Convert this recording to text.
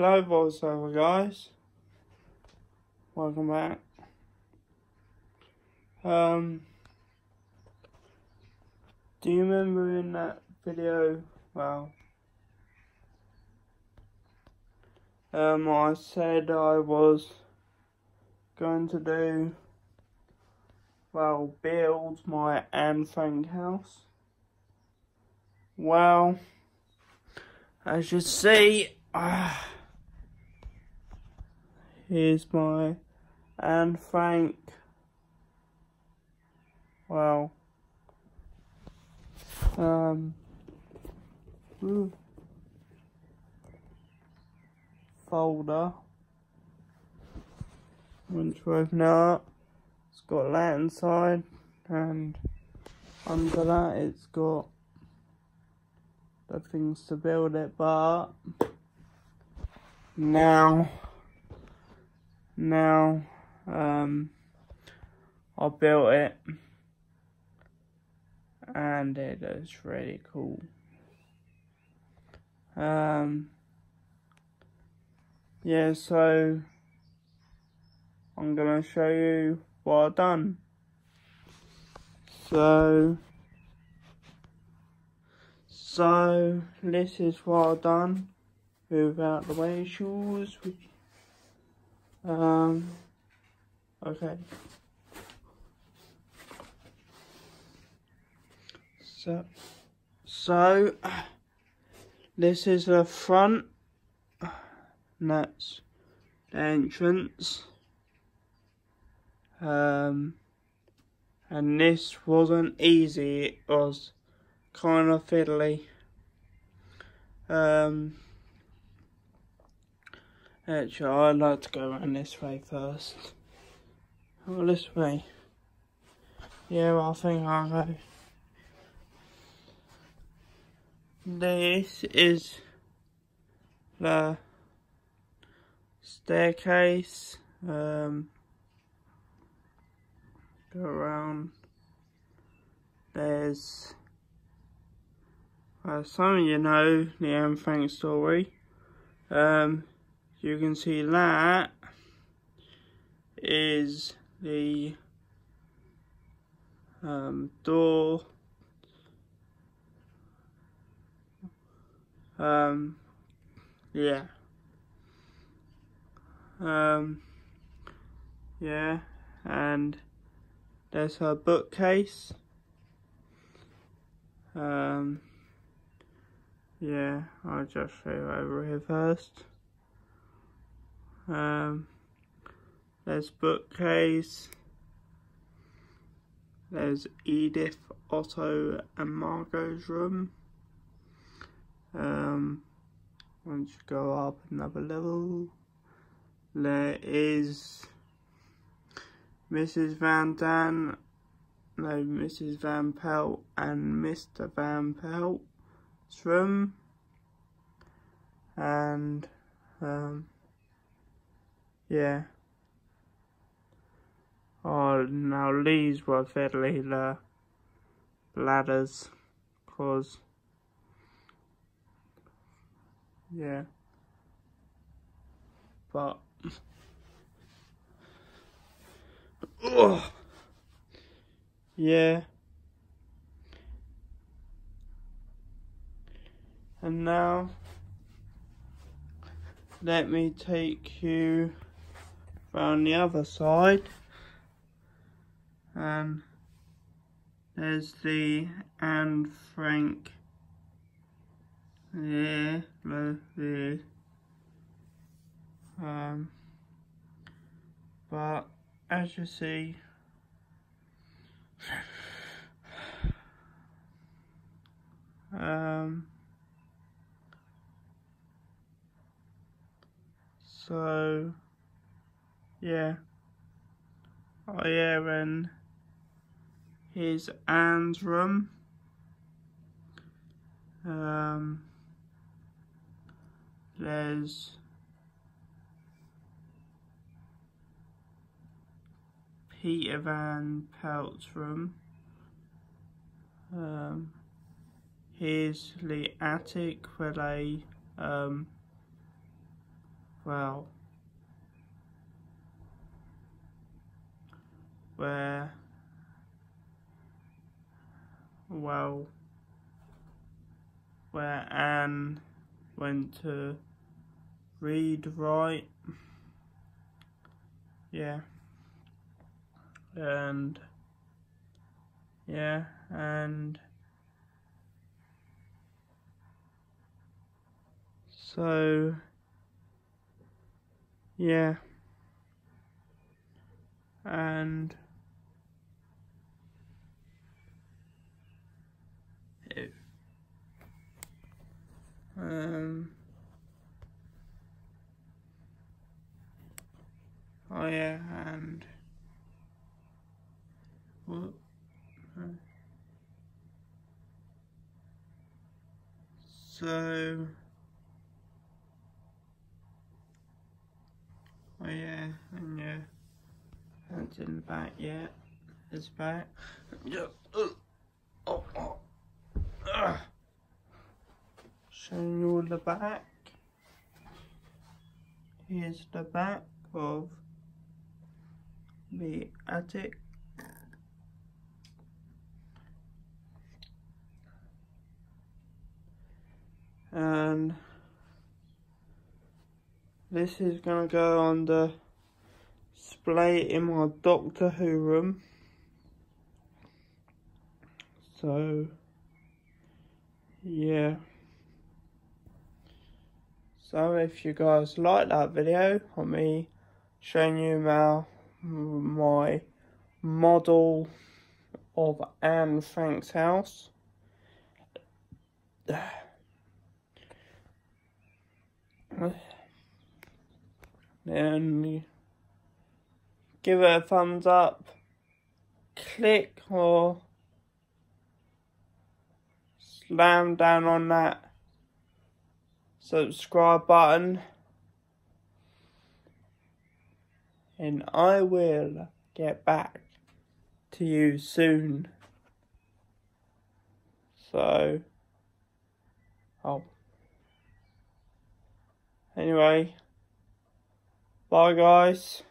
Hello voiceover guys. Welcome back. Um Do you remember in that video well um I said I was going to do well build my Anne Frank house. Well as you see uh, Here's my Anne Frank. Well, um, ooh, folder. Once you open it up, it's got that inside, and under that, it's got the things to build it. But now now um, I built it and it is really cool. Um, yeah, so I'm gonna show you what I've done. So, so this is what I've done without the way shoes, which um, okay. So, so, this is the front, that's the entrance, um, and this wasn't easy, it was kind of fiddly. Um, Actually, I'd like to go around this way first. Oh, this way. Yeah, I think I'll go. This is the staircase. Um, go around. There's uh, some of you know the Anne Frank story. Um, you can see that is the um, door um, yeah. Um, yeah and there's her bookcase. Um, yeah I'll just show you over here first um, there's bookcase. There's Edith, Otto, and Margot's room. Um, once you go up another level, there is Mrs. Van Daan, no, Mrs. Van Pelt and Mr. Van Pelt's room. And, um, yeah. Oh, now these were fairly the ladders, cause, yeah. But, oh, yeah. And now, let me take you on the other side and there's the Anne Frank there, there. Um, but as you see, um, so yeah. Oh yeah, and here's Anne's room. Um, there's Peter Van Pelt's room. Um, here's the attic where they um, well, where, well, where Anne went to read, write, yeah, and, yeah, and, so, yeah, and, it, um, oh yeah, and what? So, oh yeah, and yeah, that's in the back yet. It's back. Yeah. Oh, oh, oh. Ugh. Showing you the back. Here's the back of the attic. And this is gonna go on the display in my Doctor Who room. So, yeah. So if you guys like that video on me showing you my, my model of Anne Frank's house, then give it a thumbs up, click or slam down on that subscribe button and I will get back to you soon. So, oh. Anyway, bye guys.